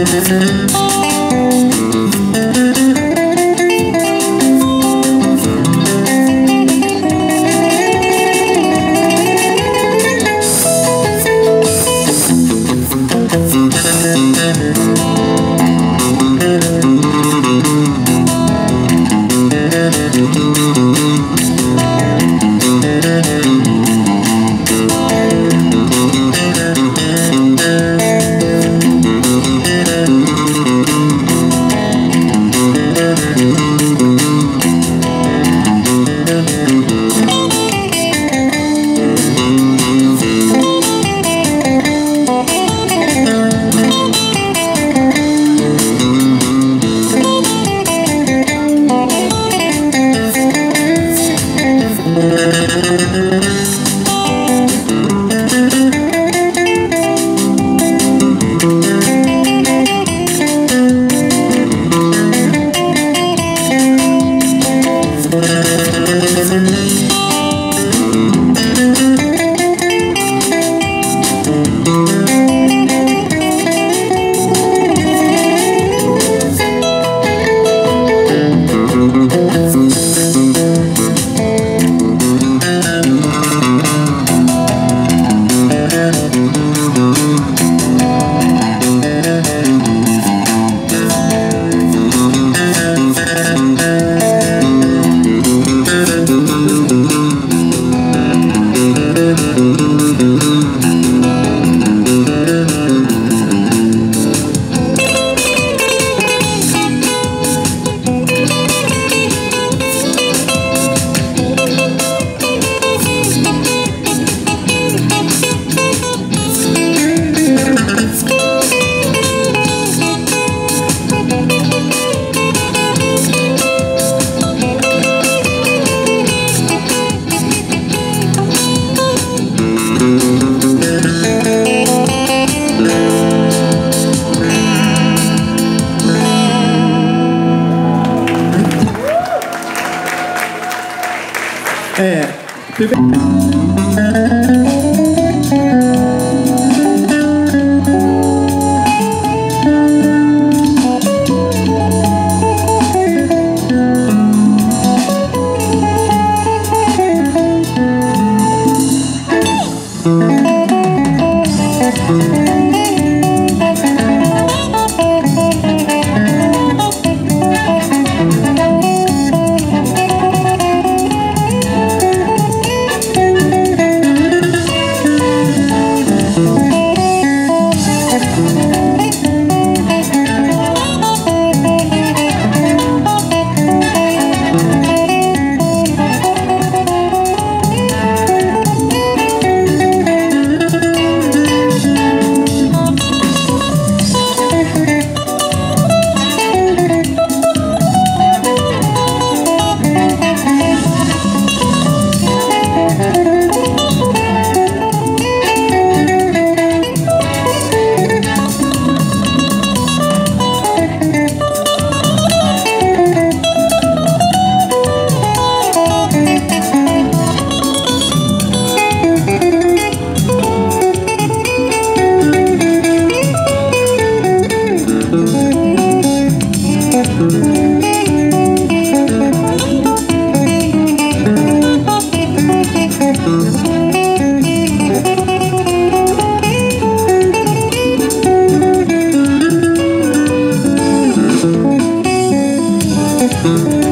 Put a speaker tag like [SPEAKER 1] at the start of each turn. [SPEAKER 1] Müzik Thank you. 네. thank you